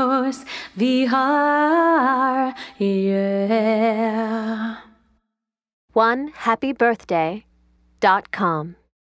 yours we are, yeah. One happy birthday dot com.